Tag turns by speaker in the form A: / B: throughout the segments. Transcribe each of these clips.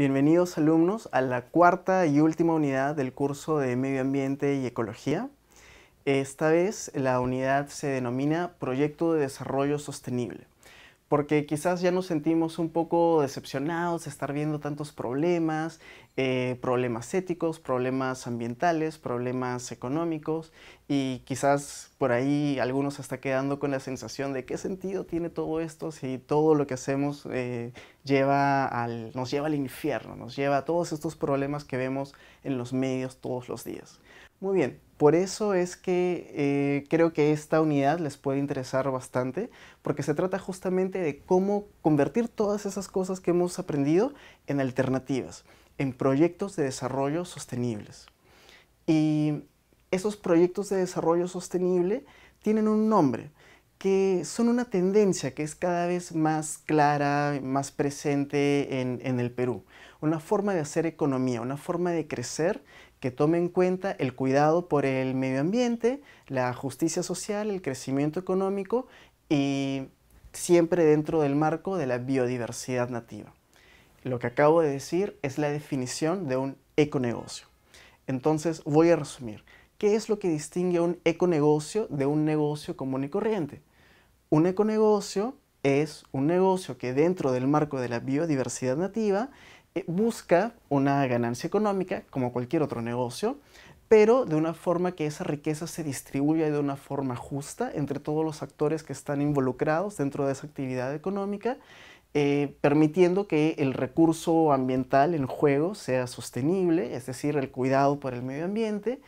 A: Bienvenidos alumnos a la cuarta y última unidad del curso de Medio Ambiente y Ecología. Esta vez la unidad se denomina Proyecto de Desarrollo Sostenible porque quizás ya nos sentimos un poco decepcionados de estar viendo tantos problemas, eh, problemas éticos, problemas ambientales, problemas económicos y quizás por ahí algunos hasta quedando con la sensación de qué sentido tiene todo esto si todo lo que hacemos eh, lleva al, nos lleva al infierno, nos lleva a todos estos problemas que vemos en los medios todos los días. Muy bien, por eso es que eh, creo que esta unidad les puede interesar bastante, porque se trata justamente de cómo convertir todas esas cosas que hemos aprendido en alternativas, en proyectos de desarrollo sostenibles. Y esos proyectos de desarrollo sostenible tienen un nombre, que son una tendencia que es cada vez más clara, más presente en, en el Perú. Una forma de hacer economía, una forma de crecer que tome en cuenta el cuidado por el medio ambiente, la justicia social, el crecimiento económico y siempre dentro del marco de la biodiversidad nativa. Lo que acabo de decir es la definición de un econegocio. Entonces voy a resumir. ¿Qué es lo que distingue un econegocio de un negocio común y corriente? Un econegocio es un negocio que dentro del marco de la biodiversidad nativa eh, busca una ganancia económica como cualquier otro negocio, pero de una forma que esa riqueza se distribuya de una forma justa entre todos los actores que están involucrados dentro de esa actividad económica, eh, permitiendo que el recurso ambiental en juego sea sostenible, es decir, el cuidado por el medio ambiente.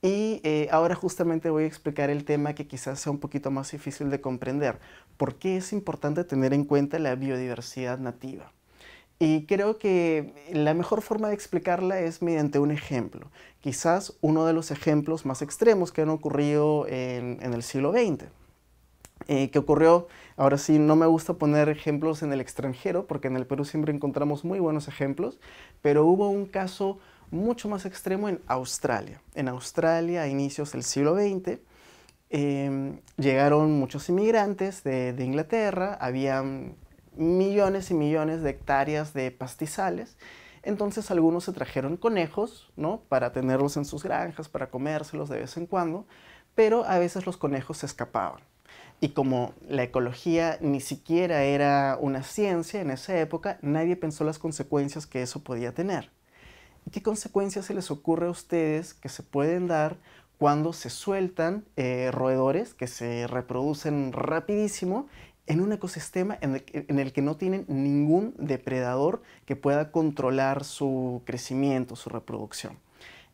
A: Y eh, ahora justamente voy a explicar el tema que quizás sea un poquito más difícil de comprender. ¿Por qué es importante tener en cuenta la biodiversidad nativa? Y creo que la mejor forma de explicarla es mediante un ejemplo. Quizás uno de los ejemplos más extremos que han ocurrido en, el siglo XX. Eh, que ocurrió, ahora sí, no me gusta poner ejemplos en el extranjero, porque en el Perú siempre encontramos muy buenos ejemplos, pero hubo un caso mucho más extremo en Australia. En Australia, a inicios del siglo XX, em, llegaron muchos inmigrantes de, de Inglaterra, habían millones y millones de hectáreas de pastizales. Entonces algunos se trajeron conejos, ¿no? Para tenerlos en sus granjas, para comérselos de vez en cuando, pero a veces los conejos se escapaban. Y como la ecología ni siquiera era una ciencia en esa época, nadie pensó las consecuencias que eso podía tener. ¿Y qué consecuencias se les ocurre a ustedes que se pueden dar cuando se sueltan eh, roedores que se reproducen rapidísimo en un ecosistema en el, que no tienen ningún depredador que pueda controlar su crecimiento, su reproducción.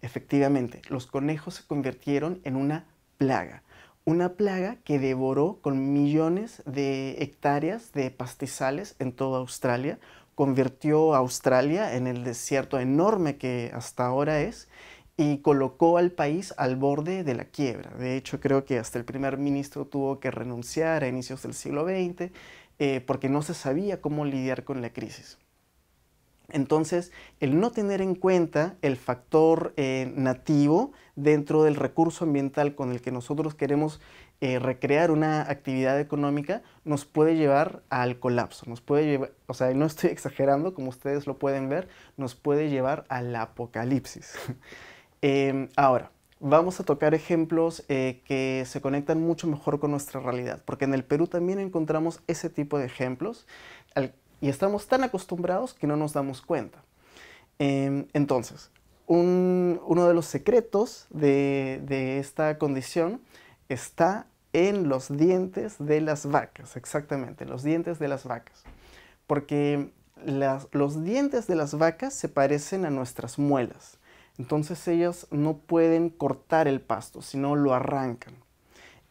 A: Efectivamente, los conejos se convirtieron en una plaga, una plaga que devoró con millones de hectáreas de pastizales en toda Australia, convirtió a Australia en el desierto enorme que hasta ahora es y colocó al país al borde de la quiebra. De hecho, creo que hasta el primer ministro tuvo que renunciar a inicios del siglo XX eh, porque no se sabía cómo lidiar con la crisis. Entonces, el no tener en cuenta el factor eh, nativo dentro del recurso ambiental con el que nosotros queremos eh, recrear una actividad económica nos puede llevar al colapso, nos puede llevar, o sea, no estoy exagerando, como ustedes lo pueden ver, nos puede llevar al apocalipsis. Em, ahora, vamos a tocar ejemplos eh, que se conectan mucho mejor con nuestra realidad, porque en el Perú también encontramos ese tipo de ejemplos y estamos tan acostumbrados que no nos damos cuenta. Em, entonces, uno de los secretos de, esta condición está en los dientes de las vacas, exactamente, los dientes de las vacas. Porque los dientes de las vacas se parecen a nuestras muelas. Entonces ellas no pueden cortar el pasto, sino lo arrancan.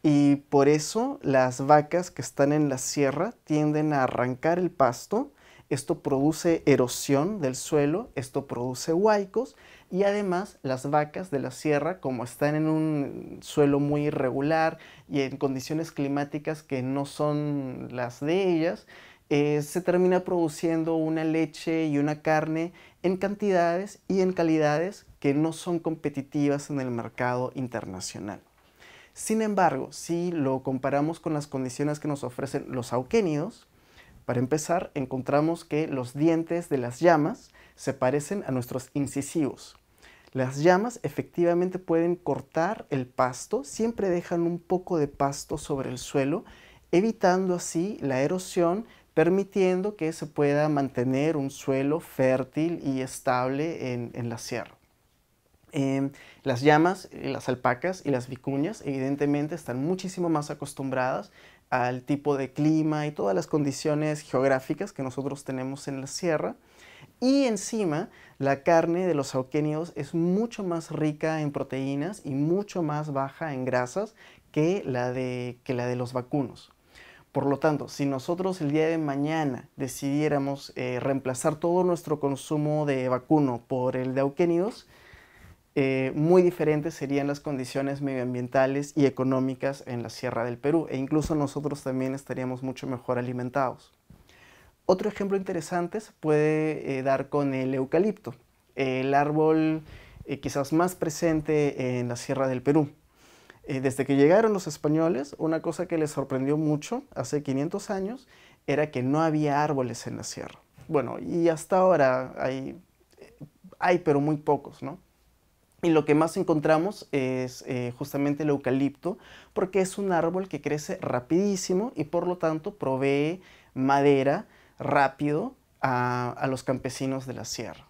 A: Y por eso las vacas que están en la sierra tienden a arrancar el pasto. Esto produce erosión del suelo, esto produce huaicos y además las vacas de la sierra, como están en un suelo muy irregular y en condiciones climáticas que no son las de ellas, eh, se termina produciendo una leche y una carne en cantidades y en calidades que no son competitivas en el mercado internacional. Sin embargo, si lo comparamos con las condiciones que nos ofrecen los auquénidos, para empezar, encontramos que los dientes de las llamas se parecen a nuestros incisivos. Las llamas efectivamente pueden cortar el pasto, siempre dejan un poco de pasto sobre el suelo, evitando así la erosión, permitiendo que se pueda mantener un suelo fértil y estable en, la sierra. Em, las llamas, las alpacas y las vicuñas evidentemente están muchísimo más acostumbradas al tipo de clima y todas las condiciones geográficas que nosotros tenemos en la sierra. Y encima, la carne de los auquénidos es mucho más rica en proteínas y mucho más baja en grasas que la de, que la de los vacunos. Por lo tanto, si nosotros el día de mañana decidiéramos eh, reemplazar todo nuestro consumo de vacuno por el de auquénidos, eh, muy diferentes serían las condiciones medioambientales y económicas en la Sierra del Perú e incluso nosotros también estaríamos mucho mejor alimentados. Otro ejemplo interesante se puede eh, dar con el eucalipto, el árbol eh, quizás más presente en la Sierra del Perú. Eh, desde que llegaron los españoles, una cosa que les sorprendió mucho hace 500 años era que no había árboles en la sierra. Bueno, y hasta ahora hay, hay pero muy pocos, ¿no? Y lo que más encontramos es justamente el eucalipto, porque es un árbol que crece rapidísimo y por lo tanto provee madera rápido a, los campesinos de la sierra.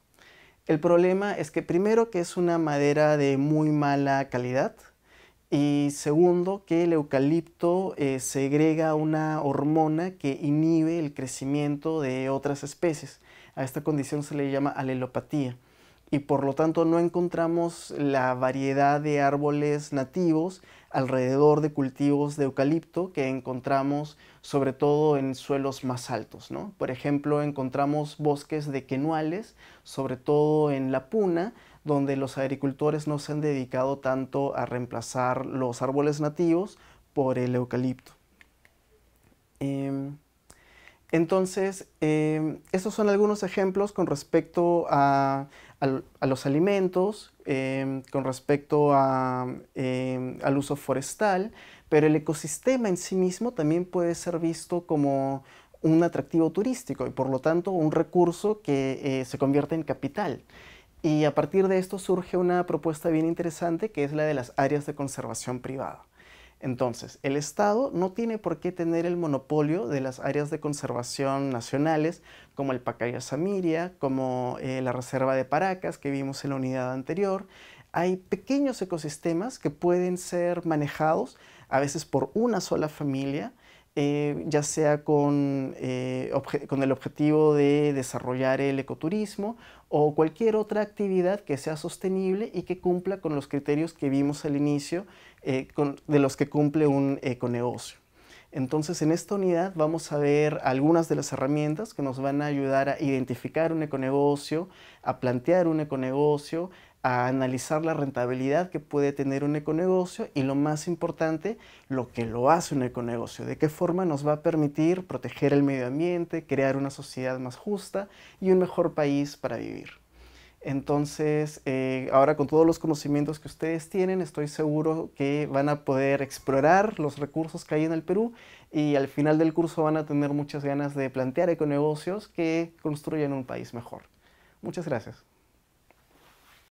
A: El problema es que primero que es una madera de muy mala calidad y segundo que el eucalipto eh, segrega una hormona que inhibe el crecimiento de otras especies. A esta condición se le llama alelopatía y por lo tanto no encontramos la variedad de árboles nativos alrededor de cultivos de eucalipto que encontramos sobre todo en suelos más altos. ¿no? Por ejemplo, encontramos bosques de quenuales, sobre todo en la puna, donde los agricultores no se han dedicado tanto a reemplazar los árboles nativos por el eucalipto. Em, entonces, em, estos son algunos ejemplos con respecto a, los alimentos, em, con respecto em, al uso forestal, pero el ecosistema en sí mismo también puede ser visto como un atractivo turístico y por lo tanto un recurso que eh, se convierte en capital. Y a partir de esto surge una propuesta bien interesante que es la de las áreas de conservación privada. Entonces, el Estado no tiene por qué tener el monopolio de las áreas de conservación nacionales, como el Pacaya Samiria, como eh, la Reserva de Paracas que vimos en la unidad anterior. Hay pequeños ecosistemas que pueden ser manejados a veces por una sola familia, eh, ya sea con, eh, con, el objetivo de desarrollar el ecoturismo o cualquier otra actividad que sea sostenible y que cumpla con los criterios que vimos al inicio eh, de los que cumple un econegocio. Entonces en esta unidad vamos a ver algunas de las herramientas que nos van a ayudar a identificar un econegocio, a plantear un econegocio, a analizar la rentabilidad que puede tener un econegocio y lo más importante, lo que lo hace un econegocio, de qué forma nos va a permitir proteger el medio ambiente, crear una sociedad más justa y un mejor país para vivir. Entonces, eh, ahora con todos los conocimientos que ustedes tienen, estoy seguro que van a poder explorar los recursos que hay en el Perú y al final del curso van a tener muchas ganas de plantear econegocios que construyan un país mejor. Muchas gracias.